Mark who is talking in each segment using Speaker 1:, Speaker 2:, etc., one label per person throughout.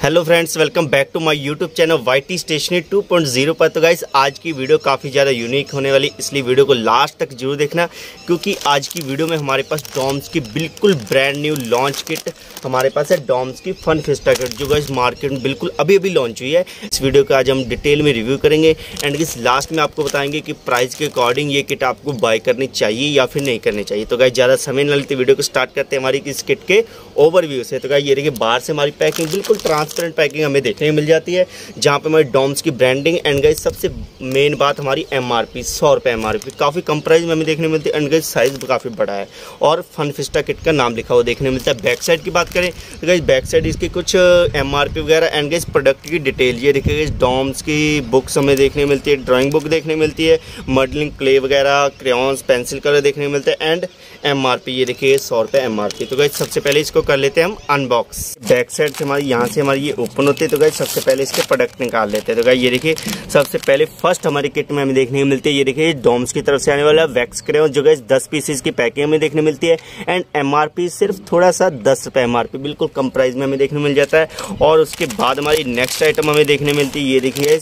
Speaker 1: Hello friends welcome back to my YouTube channel Y T stationery 2.0 पर। तो guys आज की वीडियो काफ़ी ज़्यादा यूनिक होने वाली इसलिए वीडियो को लास्ट तक ज़रूर देखना, क्योंकि आज की वीडियो में हमारे पास डॉम्स की बिल्कुल ब्रांड न्यू लॉन्च किट हमारे पास है डॉम्स की फन फिस्टा किट जो गाइस मार्केट में बिल्कुल अभी अभी लॉन्च हुई है। इस वीडियो का आज हम डिटेल में रिव्यू करेंगे एंड इस लास्ट में आपको बताएँगे कि प्राइस के अकॉर्डिंग ये किट आपको बाय करनी चाहिए या फिर नहीं करनी चाहिए। तो गाइस ज़्यादा समय न लेते वीडियो को स्टार्ट करते हैं हमारी इस किट के ओवरव्यू से। तो गाइस ये देखिए बाहर से हमारी पैकिंग बिल्कुल ट्रांसपेरेंट पैकिंग हमें देखने को मिल जाती है, जहाँ पे हमारी डॉम्स की ब्रांडिंग एंड गाइस सबसे मेन बात हमारी एम आर पी सौ रुपये एम आर पी काफ़ी कम प्राइस में हमें देखने को मिलती है एंड गाइस साइज़ काफ़ी बड़ा है। और फन फिस्टा किट का नाम लिखा हुआ देखने मिलता है। बैक साइड की बात करें तो गाइस बैक साइड इसकी कुछ एम आर पी वगैरह एंड गाइस प्रोडक्ट की डिटेल ये देखिए गाइस डॉम्स की बुक्स हमें देखने मिलती है ड्राइंग बुक देखने मिलती है मॉडलिंग क्ले वगैरह क्रेॉन्स पेंसिल कलर देखने मिलते हैं एंड एम आर पी ये देखिए, सौ रुपये एम आर पी तो गाइस सबसे पहले इसको कर लेते हैं हम अनबॉक्स बैक साइड से हमारी, यहाँ से हमारी ये ओपन होती है। तो गाइस सबसे पहले इसके प्रोडक्ट निकाल लेते हैं। तो गाइस ये देखिए, सबसे पहले फ़र्स्ट हमारी किट में हमें देखने को मिलती है। ये देखिए डोम्स की तरफ़ से आने वाला वैक्स क्रेन जो गाइस दस पीसेस की पैकिंग हमें देखने मिलती है। एंड एमआरपी सिर्फ़ थोड़ा सा दस रुपये एम बिल्कुल कम प्राइस में हमें देखने मिल जाता है। और उसके बाद हमारी नेक्स्ट आइटम हमें देखने मिलती है। ये देखिए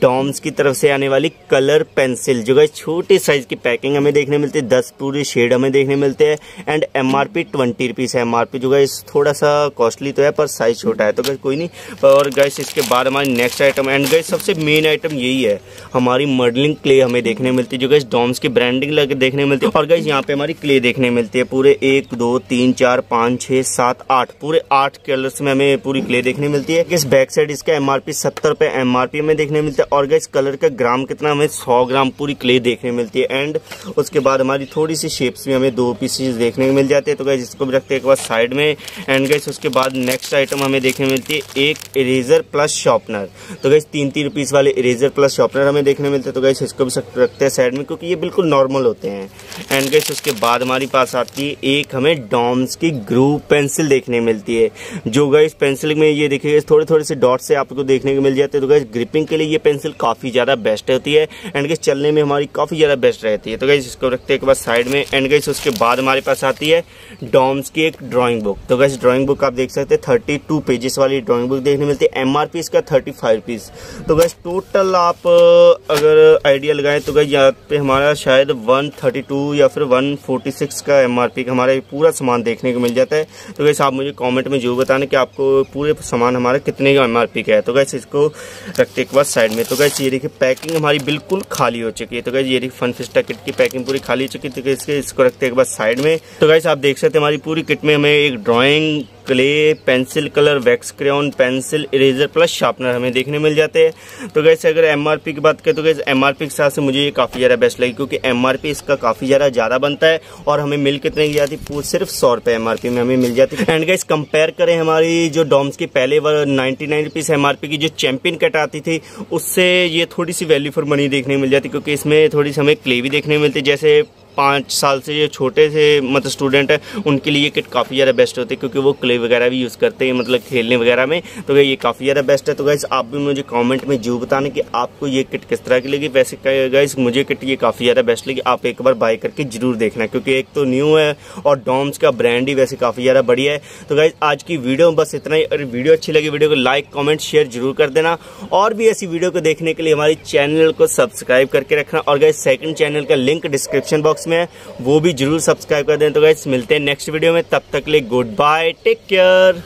Speaker 1: डॉम्स की तरफ़ से आने वाली कलर पेंसिल जो गाइस छोटे साइज़ की पैकिंग हमें देखने मिलती है। दस पूरे शेड हमें देखने मिलते हैं। And M R P twenty rupees है। एम आर पी जो गाइस थोड़ा सा कॉस्टली तो है, पर साइज़ छोटा है। तो गाइस कोई नहीं। और गाइस इसके बाद हमारी नेक्स्ट आइटम एंड गाइस सबसे मेन आइटम यही है, हमारी मॉडलिंग क्ले हमें देखने मिलती है, जो गाइस डॉम्स की ब्रांडिंग लगे, देखने मिलती है। और गाइस यहाँ पे हमारी क्ले देखने मिलती है, पूरे एक, दो, तीन, चार, पाँच छः सात, आठ, पूरे आठ कलर्स में हमें पूरी क्ले देखने मिलती है। इस बैक साइड इसका एम आर पी सत्तर रुपये एम आर पी हमें देखने मिलता है, और गाइस कलर का ग्राम कितना हमें सौ ग्राम पूरी क्ले देखने मिलती है। एंड उसके बाद हमारी थोड़ी सी शेप्स में हमें दो पीसेज देखने को मिल जाते हैं। तो गाइस इसको भी रखते हैं एक बार साइड में। एंड गाइस उसके बाद नेक्स्ट आइटम हमें देखने मिलती है एक इरेजर प्लस शॉर्पनर तो गाइस तीन तीन रुपीज़ वाले इरेजर प्लस शॉर्पनर हमें देखने मिलते हैं। तो गाइस इसको भी रखते हैं साइड में, क्योंकि ये बिल्कुल नॉर्मल होते हैं। एंड गाइस उसके बाद हमारे पास आती है एक हमें डॉम्स की ग्रूव पेंसिल देखने मिलती है। जो गाइस पेंसिल में ये देखिए थोड़े थोड़े से डॉट से आपको देखने को मिल जाते हैं। तो गाइस ग्रिपिंग के लिए ये पेंसिल काफ़ी ज़्यादा बेस्ट होती है। एंड गाइस चलने में हमारी काफ़ी ज़्यादा बेस्ट रहती है। तो गाइस इसको रखते हैं एक बार साइड में। एंड गाइस उसके बाद हमारे पास आती है डॉम्स की एक ड्राइंग बुक तो गाइस ड्राइंग बुक आप देख सकते हैं थर्टी पेजेस वाली ड्राइंग बुक देखने मिलती है एम इसका थर्टी फाइव पीस तो गैस टोटल आप अगर आइडिया लगाएँ तो गैस यहाँ पे हमारा शायद वन थर्टी टू या फिर वन फोर्टी सिक्स का एम आर पी का हमारा पूरा सामान देखने को मिल जाता है। तो गैस आप मुझे कॉमेंट में ज़रूर बताना कि आपको पूरे सामान हमारा कितने का एम आर पी का है। तो गैस इसको रखते एक बार साइड में। तो गैस ये देखिए पैकिंग हमारी बिल्कुल खाली हो चुकी है। तो गैस ये देखिए फन फिस्टा किट की पैकिंग पूरी खाली हो चुकी है। तो इसके, इसको रखते एक बार साइड में। तो गैस आप देख सकते हमारी पूरी किट में हमें एक drawing clay pencil colour, wax crayon pencil, eraser plus sharpener हमें देखने मिल जाते हैं। तो गैस अगर एमआरपी की बात करें तो गैस एमआरपी के हिसाब से मुझे ये काफ़ी ज़्यादा बेस्ट लगी, क्योंकि एमआरपी इसका काफ़ी ज़्यादा ज़्यादा बनता है और हमें मिल कितने की जाती सिर्फ़ सौ रुपये एमआरपी में हमें मिल जाती है। एंड गैस कंपेयर करें हमारी जो डॉम्स की, पहले नाइन्टी नाइन रुपीज़ एमआरपी की जो चैंपियन कट आती थी, उससे ये थोड़ी सी वैल्यू फॉर मनी देखने मिल जाती, क्योंकि इसमें थोड़ी सी हमें क्ले भी देखने मिलती, जैसे पाँच साल से जो छोटे से मतलब स्टूडेंट है, उनके लिए किट काफ़ी ज़्यादा बेस्ट होती है, क्योंकि वो क्ले वगैरह भी यूज़ करते हैं मतलब खेलने वगैरह में। तो ये काफ़ी ज़्यादा बेस्ट है। तो गाइज़ आप भी मुझे कॉमेंट में जो बताना कि आपको ये किट किस तरह की लगी। वैसे गाइस मुझे किट ये काफ़ी ज़्यादा बेस्ट लगी। आप एक बार बाय करके ज़रूर देखना, क्योंकि एक तो न्यू है और डॉम्स का ब्रांड ही वैसे काफ़ी ज़्यादा बढ़िया है। तो गाइज़ आज की वीडियो बस इतना ही। अगर वीडियो अच्छी लगी वीडियो को लाइक कॉमेंट शेयर ज़रूर कर देना। और भी ऐसी वीडियो को देखने के लिए हमारे चैनल को सब्सक्राइब करके रखना। और गाइज़ सेकंड चैनल का लिंक डिस्क्रिप्शन बॉक्स में है वो भी ज़रूर सब्सक्राइब कर दें। तो गाइस मिलते हैं नेक्स्ट वीडियो में। तब तक ले गुड बाय टेक केयर